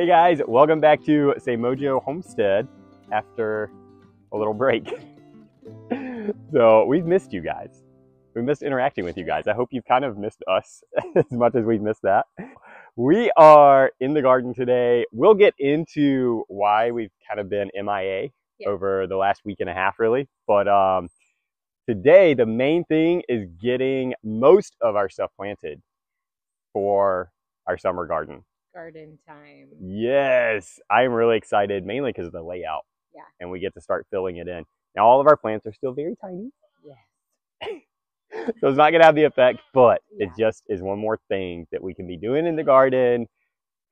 Hey guys, welcome back to SeMoJo Homestead after a little break. so we've missed you guys. We missed interacting with you guys. I hope you've kind of missed us as much as we've missed that. We are in the garden today. We'll get into why we've kind of been MIA Yeah. over the last week and a half, really. But um, today, the main thing is getting most of our stuff planted for our summer garden. Garden time. Yes, I'm really excited, mainly because of the layout. Yeah. And we get to start filling it in. Now, all of our plants are still very tiny, Yes. so it's not going to have the effect, but it just is one more thing that we can be doing in the garden,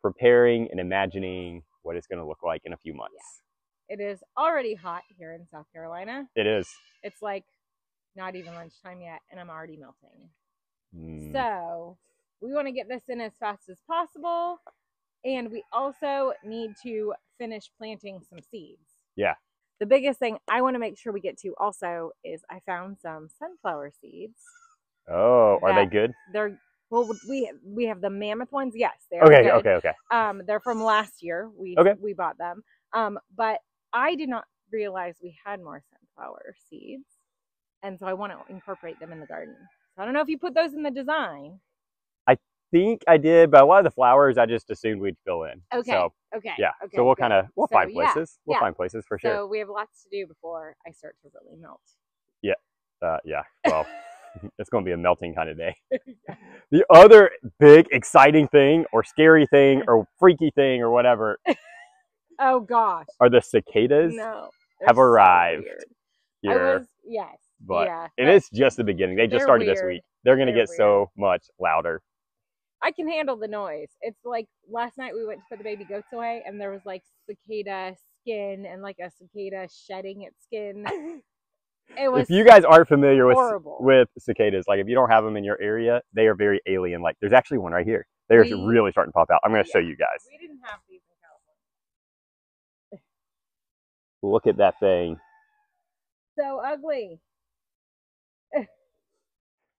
preparing and imagining what it's going to look like in a few months. It is already hot here in South Carolina. It is. It's like not even lunchtime yet, and I'm already melting. Mm, So we want to get this in as fast as possible. And we also need to finish planting some seeds. Yeah. The biggest thing I want to make sure we get to also is I found some sunflower seeds. oh, are they good? They're well, we we have the mammoth ones. Yes, they're Okay, good. okay, okay. Um, they're from last year. We Okay. we bought them. Um, but I did not realize we had more sunflower seeds, and so I want to incorporate them in the garden. So I don't know if you put those in the design. Think I did, but a lot of the flowers I just assumed we'd fill in. Okay. So Okay. yeah. Okay. so we'll kind of we'll So, find yeah, places. We'll yeah. find places for sure. So we have lots to do before I start to really melt. Yeah. Uh, yeah, well, it's going to be a melting kind of day. The other big exciting thing, or scary thing, or freaky thing, or whatever, Oh gosh. are the cicadas No. have so arrived weird. here. I was yes. but yeah. and it's just the beginning. They just started this week. They're going to get so much louder. I can handle the noise. It's like last night we went to put the baby goats away, and there was like cicada skin and like a cicada shedding its skin. It was If you guys aren't familiar with horrible. with cicadas, like if you don't have them in your area, they are very alien. Like there's actually one right here. They're We- really starting to pop out. I'm going to show you guys. we didn't have these in California. Look at that thing. So ugly.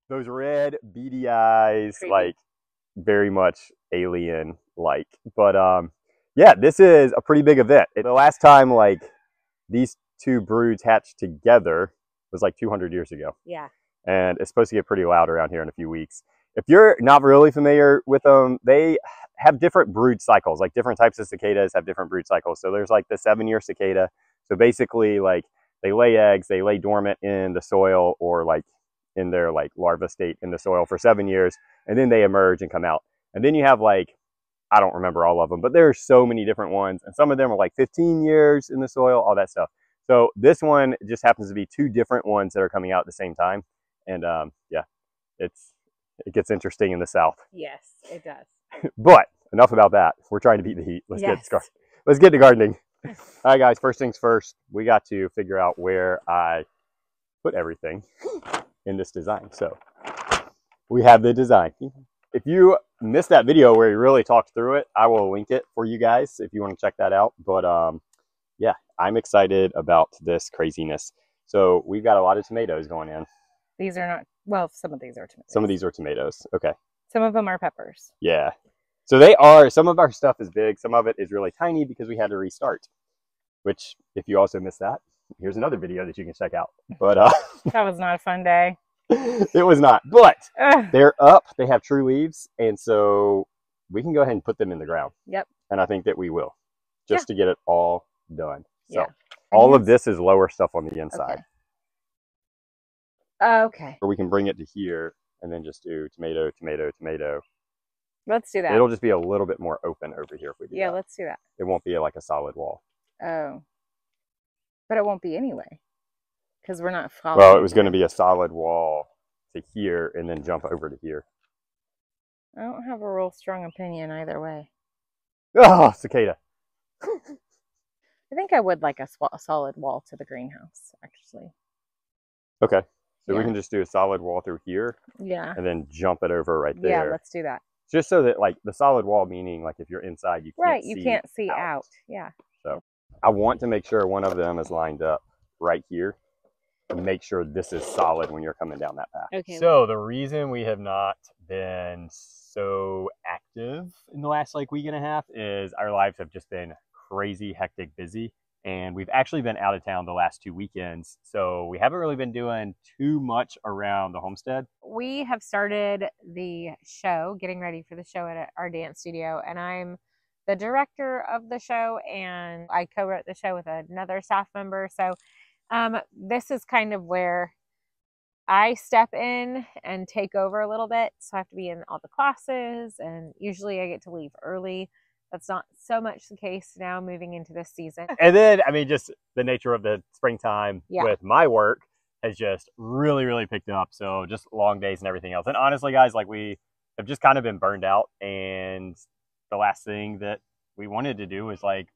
those red beady eyes Creepy. like very much alien like but um yeah this is a pretty big event. The last time like these two broods hatched together was like 200 years ago. Yeah. and it's supposed to get pretty loud around here in a few weeks. If you're not really familiar with them they have different brood cycles. Like different types of cicadas have different brood cycles. So there's like the seven year cicada. So basically like they lay eggs they lay dormant in the soil or like in their like larva state in the soil for seven years and then they emerge and come out. And then you have like i don't remember all of them but there are so many different ones and some of them are like 15 years in the soil all that stuff. So this one just happens to be two different ones that are coming out at the same time and um, yeah it's it gets interesting in the south. Yes, it does. but enough about that. We're trying to beat the heat. Let's get yes. started let's get to gardening. All right guys first things first we got to figure out where i put everything in this design. So we have the design if you missed that video where we really talked through it i will link it for you guys if you want to check that out but um yeah i'm excited about this craziness so we've got a lot of tomatoes going in These are not well, some of these are tomatoes. some of these are tomatoes okay some of them are peppers. Yeah. So they are, some of our stuff is big, some of it is really tiny because we had to restart. Which, if you also missed that, here's another video that you can check out. But uh, That was not a fun day. It was not. But they're up, they have true leaves, and so we can go ahead and put them in the ground. Yep. And I think that we will, just to get it all done. So Yeah. all of this is lower stuff on the inside. Okay. Okay. Or we can bring it to here and then just do tomato, tomato, tomato. Let's do that. It'll just be a little bit more open over here if we do yeah, that. let's do that. It won't be like a solid wall. Oh. But it won't be anyway. Because we're not following. Well, it was going to be a solid wall to here and then jump over to here. I don't have a real strong opinion either way. Oh, cicada. I think I would like a, a solid wall to the greenhouse, actually. Okay. So we can just do a solid wall through here Yeah. and then jump it over right there. Yeah, let's do that. just so that like the solid wall meaning like if you're inside you can't Right, see you can't see out. out. Yeah. So I want to make sure one of them is lined up right here make sure this is solid when you're coming down that path. Okay. So the reason we have not been so active active in the last like week and a half is our lives have just been crazy, hectic, busy. And we've actually been out of town the last two weekends. So we haven't really been doing too much around the homestead. We have started the show, getting ready for the show at our dance studio, and I'm the director of the show and I co-wrote the show with another staff member. So um, this is kind of where I step in and take over a little bit. So I have to be in all the classes and usually I get to leave early. That's not so much the case now moving into this season. And then, I mean, just the nature of the springtime Yeah. with my work has just really, really picked up. So just long days and everything else. And honestly, guys, like we have just kind of been burned out. And the last thing that we wanted to do was like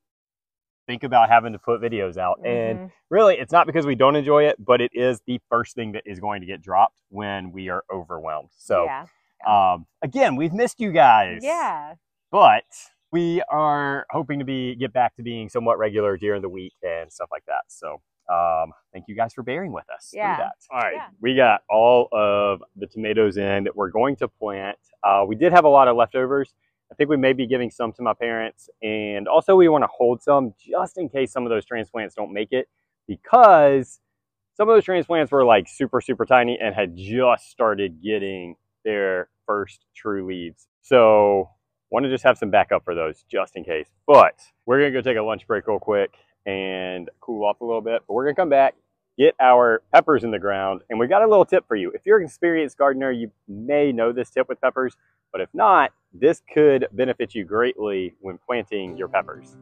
think about having to put videos out. And Mhm. really, it's not because we don't enjoy it, but it is the first thing that is going to get dropped when we are overwhelmed. So, yeah. um, again, we've missed you guys Yeah. but we are hoping to be get back to being somewhat regular during the week and stuff like that. So um, thank you guys for bearing with us Yeah. through that. All right, Yeah. we got all of the tomatoes in that we're going to plant. Uh, we did have a lot of leftovers. I think we may be giving some to my parents, and also we want to hold some just in case some of those transplants don't make it, because some of those transplants were like super super tiny and had just started getting their first true leaves. So want to just have some backup for those just in case. But we're gonna go take a lunch break real quick and cool off a little bit. But we're gonna come back, get our peppers in the ground, and we got a little tip for you. If you're an experienced gardener, you may know this tip with peppers, but if not, this could benefit you greatly when planting your peppers.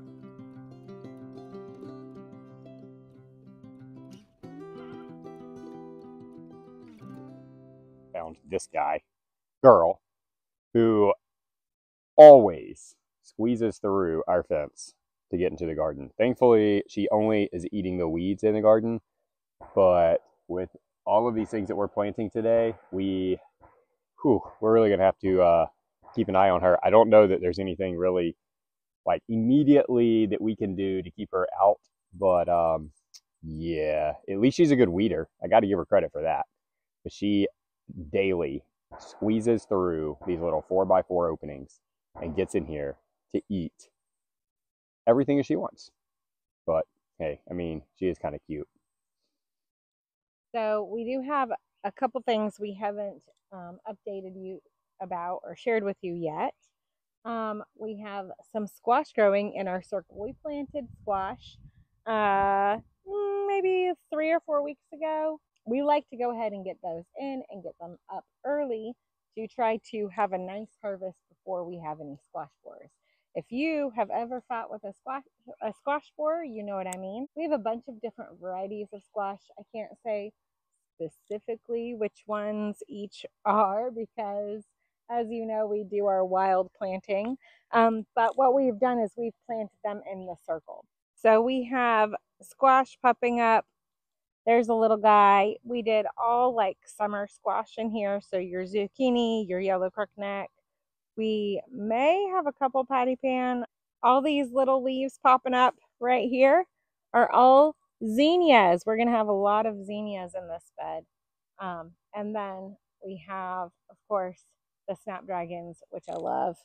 Found this guy, girl, who always squeezes through our fence to get into the garden. Thankfully, she only is eating the weeds in the garden, but with all of these things that we're planting today, we, whew, we're really gonna have to uh, keep an eye on her. I don't know that there's anything really like immediately that we can do to keep her out, but um, yeah, at least she's a good weeder. I got to give her credit for that. But she daily squeezes through these little four by four openings and gets in here to eat everything that she wants. But hey, I mean, she is kind of cute. So we do have a couple things we haven't um, updated you about or shared with you yet. Um, we have some squash growing in our circle. We planted squash uh, mm, maybe three or four weeks ago. We like to go ahead and get those in and get them up early to try to have a nice harvest before we have any squash borers. If you have ever fought with a squash a squash borer, you know what I mean. We have a bunch of different varieties of squash. I can't say specifically which ones each are because as you know we do our wild planting. Um, but what we've done is we've planted them in the circle. So we have squash popping up. There's a little guy. We did all like summer squash in here. So your zucchini your yellow crookneck we may have a couple patty pan all these little leaves popping up right here are all zinnias. We're going to have a lot of zinnias in this bed. Um, and then we have, of course, the snapdragons, which I love.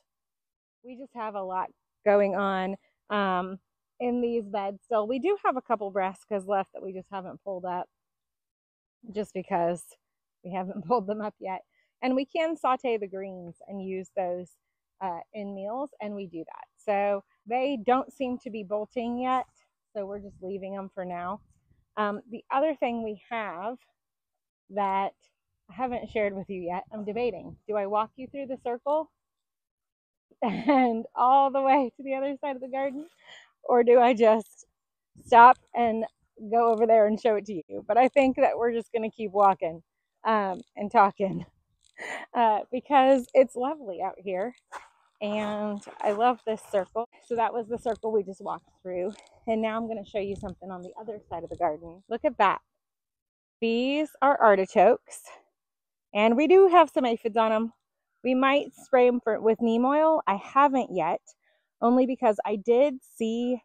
We just have a lot going on um, in these beds still. We do have a couple brassicas left that we just haven't pulled up just because we haven't pulled them up yet. And we can saute the greens and use those uh, in meals, and we do that. So they don't seem to be bolting yet so we're just leaving them for now. Um, the other thing we have that I haven't shared with you yet, I'm debating. Do I walk you through the circle and all the way to the other side of the garden? Or do I just stop and go over there and show it to you? But I think that we're just going to keep walking um, and talking uh, because it's lovely out here and I love this circle. So that was the circle we just walked through. And now I'm going to show you something on the other side of the garden. Look at that. These are artichokes, and we do have some aphids on them. We might spray them for, with neem oil. I haven't yet, only because I did see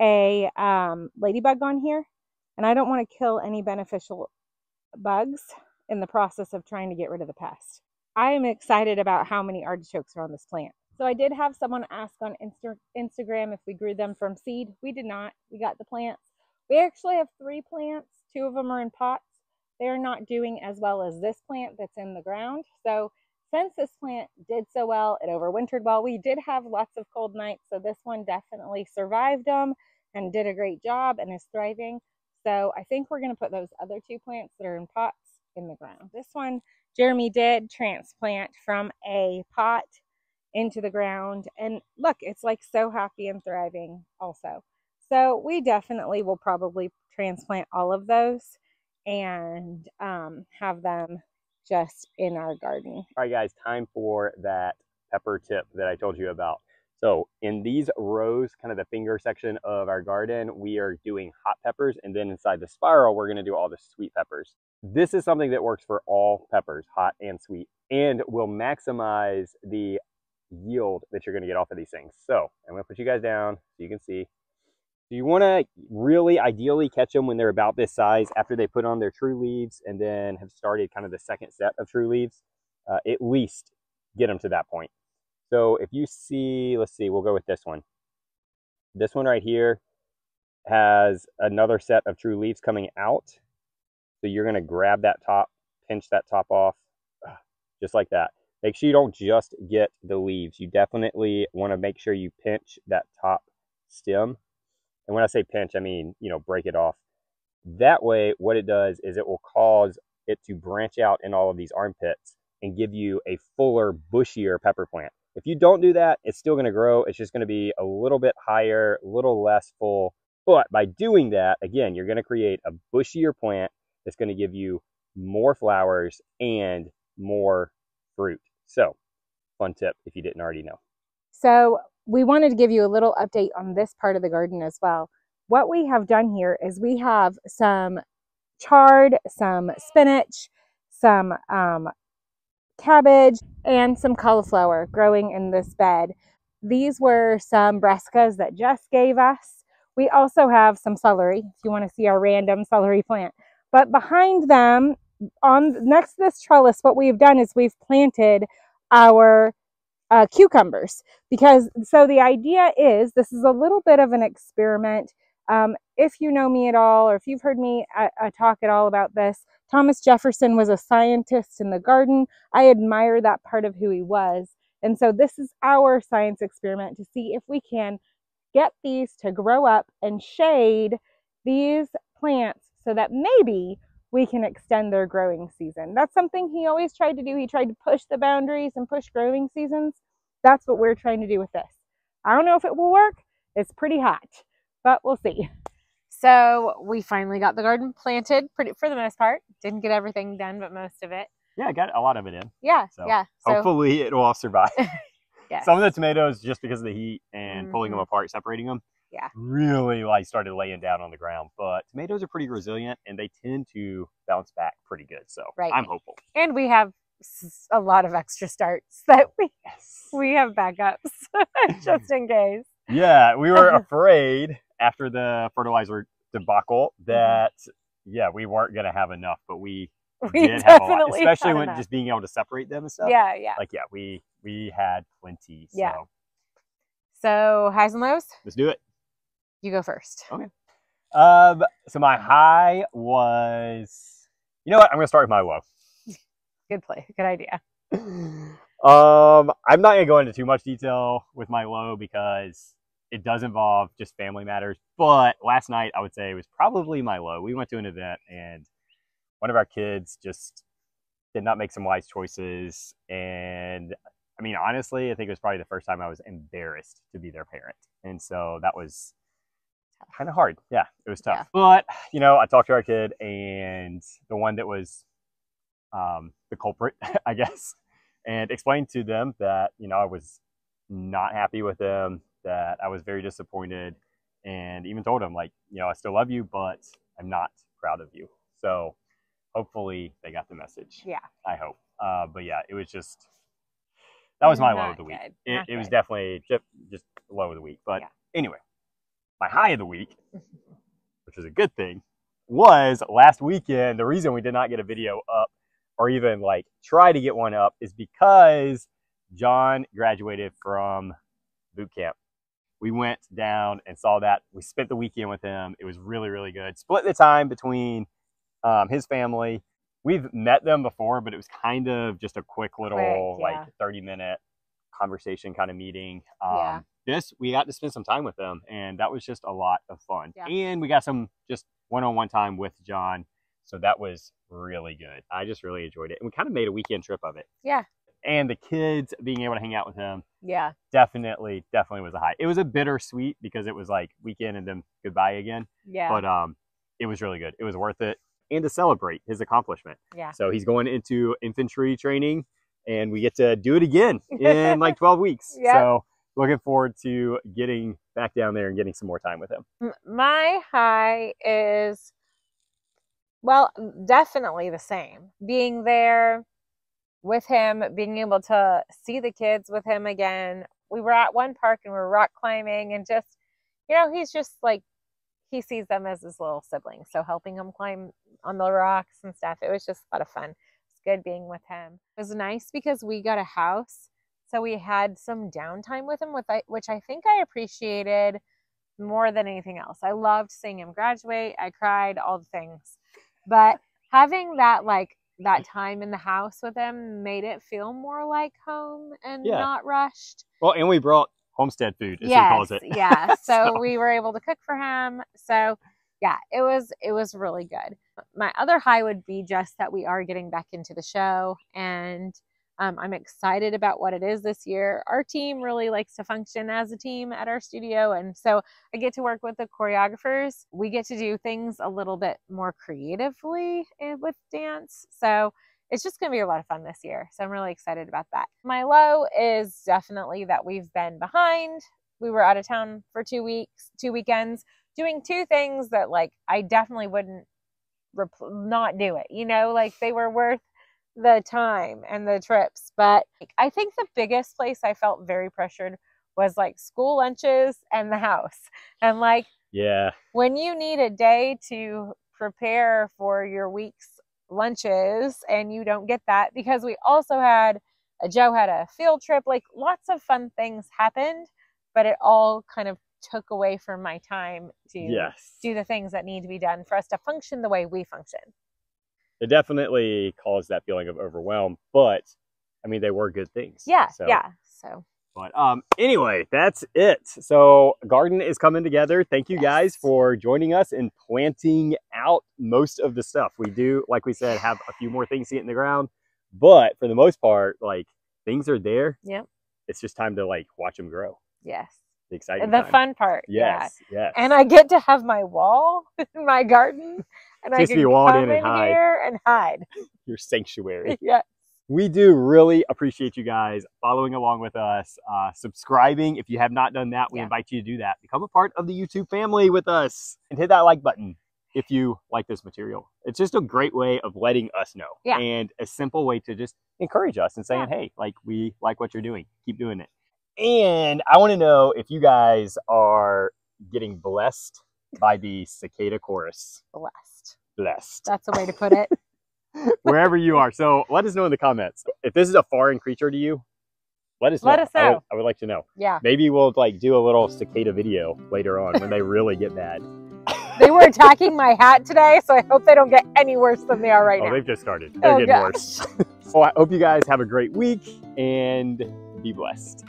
a um, ladybug on here, and I don't want to kill any beneficial bugs in the process of trying to get rid of the pest. I am excited about how many artichokes are on this plant. So I did have someone ask on Insta- Instagram if we grew them from seed. We did not. We got the plants. We actually have three plants. Two of them are in pots. They're not doing as well as this plant that's in the ground. So since this plant did so well, it overwintered well. We did have lots of cold nights, so this one definitely survived them and did a great job and is thriving. So I think we're going to put those other two plants that are in pots in the ground. This one, Jeremy did transplant from a pot into the ground. And look, it's like so happy and thriving also. So we definitely will probably transplant all of those and um, have them just in our garden. All right, guys, time for that pepper tip that I told you about. So in these rows, kind of the finger section of our garden, we are doing hot peppers. And then inside the spiral, we're gonna do all the sweet peppers. This is something that works for all peppers, hot and sweet, and will maximize the yield that you're gonna get off of these things. So I'm gonna put you guys down so you can see. So you wanna really ideally catch them when they're about this size after they put on their true leaves and then have started kind of the second set of true leaves. Uh, at least get them to that point. So if you see, let's see, we'll go with this one. This one right here has another set of true leaves coming out. So you're going to grab that top, pinch that top off, just like that. Make sure you don't just get the leaves. You definitely want to make sure you pinch that top stem. And when I say pinch, I mean, you know, break it off. That way, what it does is it will cause it to branch out in all of these armpits and give you a fuller, bushier pepper plant. If you don't do that, it's still going to grow. It's just going to be a little bit higher, a little less full. But by doing that, again, you're going to create a bushier plant that's going to give you more flowers and more fruit. So, fun tip if you didn't already know. So, we wanted to give you a little update on this part of the garden as well. What we have done here is we have some chard, some spinach, some um, cabbage, and some cauliflower growing in this bed. These were some brassicas that Jess gave us. We also have some celery, if you want to see our random celery plant. But behind them, on next to this trellis, what we've done is we've planted our uh, cucumbers because so the idea is this is a little bit of an experiment. Um, if you know me at all, or if you've heard me uh, uh talk at all about this, Thomas Jefferson was a scientist in the garden. I admire that part of who he was. And so this is our science experiment to see if we can get these to grow up and shade these plants so that maybe we can extend their growing season. That's something he always tried to do. He tried to push the boundaries and push growing seasons. That's what we're trying to do with this. I don't know if it will work. It's pretty hot, but we'll see. So we finally got the garden planted pretty for the most part. Didn't get everything done, but most of it. Yeah, I got a lot of it in. Yeah, so yeah. So hopefully it will all survive. yes. Some of the tomatoes, just because of the heat and mm-hmm. pulling them mm-hmm. apart, separating them, yeah, really like started laying down on the ground. But tomatoes are pretty resilient and they tend to bounce back pretty good. So right. I'm hopeful. And we have a lot of extra starts that we yes. we have backups just in case. Yeah, we were afraid after the fertilizer debacle that mm-hmm. yeah we weren't gonna have enough, but we, we did have a lot, especially when enough. just being able to separate them and stuff. Yeah, yeah. Like yeah, we we had plenty. So. Yeah. So highs and lows. Let's do it. You go first. Okay. Um. So my high was, you know what? I'm gonna start with my low. Good play. Good idea. um, I'm not gonna go into too much detail with my low because it does involve just family matters. But last night, I would say, it was probably my low. We went to an event and one of our kids just did not make some wise choices. And I mean, honestly, I think it was probably the first time I was embarrassed to be their parent. And so that was kind of hard. Yeah, it was tough. Yeah. But, you know, I talked to our kid and the one that was um, the culprit, I guess, and explained to them that, you know, I was not happy with them that I was very disappointed and even told him like, you know, I still love you, but I'm not proud of you. So hopefully they got the message. Yeah. I hope. Uh, but yeah, it was just, that was my not low of the week. It, it, was definitely just, just low of the week. But yeah. anyway, my high of the week, which is a good thing, was last weekend. The reason we did not get a video up or even like try to get one up is because John graduated from boot camp. We went down and saw that. We spent the weekend with him. It was really, really good. Split the time between um, his family. We've met them before, but it was kind of just a quick little, Quick, yeah. like 30 minute conversation kind of meeting. Um, Yeah. This, we got to spend some time with them, and that was just a lot of fun. Yeah. And we got some just one on one time with John. So that was really good. I just really enjoyed it. And we kind of made a weekend trip of it. Yeah. And the kids being able to hang out with him Yeah. definitely, definitely was a high. It was a bittersweet because it was like weekend and then goodbye again. Yeah. But um, it was really good. It was worth it, and to celebrate his accomplishment. yeah. So he's going into infantry training, and we get to do it again in like 12 weeks. Yep. So looking forward to getting back down there and getting some more time with him. My high is well definitely the same being there with him being able to see the kids with him again we were at one park and we were rock climbing and just you know he's just like he sees them as his little siblings so helping him climb on the rocks and stuff it was just a lot of fun it's good being with him it was nice because we got a house so we had some downtime with him with which i think i appreciated more than anything else. I loved seeing him graduate. I cried, all the things. But having that like that mm. time in the house with him made it feel more like home and Yeah. not rushed. Well, and we brought homestead food, as he calls it. yeah. So, So- we were able to cook for him. So yeah, it was it was really good. My other high would be just that we are getting back into the show and um, I'm excited about what it is this year. Our team really likes to function as a team at our studio. And so I get to work with the choreographers. We get to do things a little bit more creatively eh, with dance. So it's just going to be a lot of fun this year. So I'm really excited about that. My low is definitely that we've been behind. We were out of town for two weeks, two weekends, doing two things that like I definitely wouldn't repl- not do it. You know, like they were worth the time and the trips. But I think the biggest place I felt very pressured was like school lunches and the house. And like Yeah. when you need a day to prepare for your week's lunches and you don't get that because we also had Joe had a field trip like lots of fun things happened but it all kind of took away from my time to Yes. do the things that need to be done for us to function the way we function It definitely caused that feeling of overwhelm, but I mean, they were good things. yeah So, yeah so But um, anyway, that's it. So garden is coming together. Thank you Yes. guys for joining us and planting out most of the stuff. We do, like we said, have a few more things to get in the ground, but for the most part, like things are there. Yep. It's just time to like watch them grow. yes The exciting the time. fun part yeah Yes. Yes. and I get to have my wall in my garden and I can be walled come in and hide. here and hide Your sanctuary. yeah we do really appreciate you guys following along with us, uh, subscribing. If you have not done that, we Yeah. invite you to do that. Become a part of the YouTube family with us and hit that like button if you like this material. It's just a great way of letting us know Yeah. and a simple way to just encourage us and saying, Yeah. hey, like we like what you're doing. Keep doing it. And I want to know if you guys are getting blessed by the cicada chorus. blessed Blessed that's a way to put it wherever you are. So let us know in the comments if this is a foreign creature to you. Let us know. Let us I would, know. I would like to know. yeah Maybe we'll like do a little cicada video later on when they really get bad. they were attacking my hat today so I hope they don't get any worse than they are right now. oh, now they've just started. They're Oh, getting gosh. worse. well, I hope you guys have a great week and be blessed.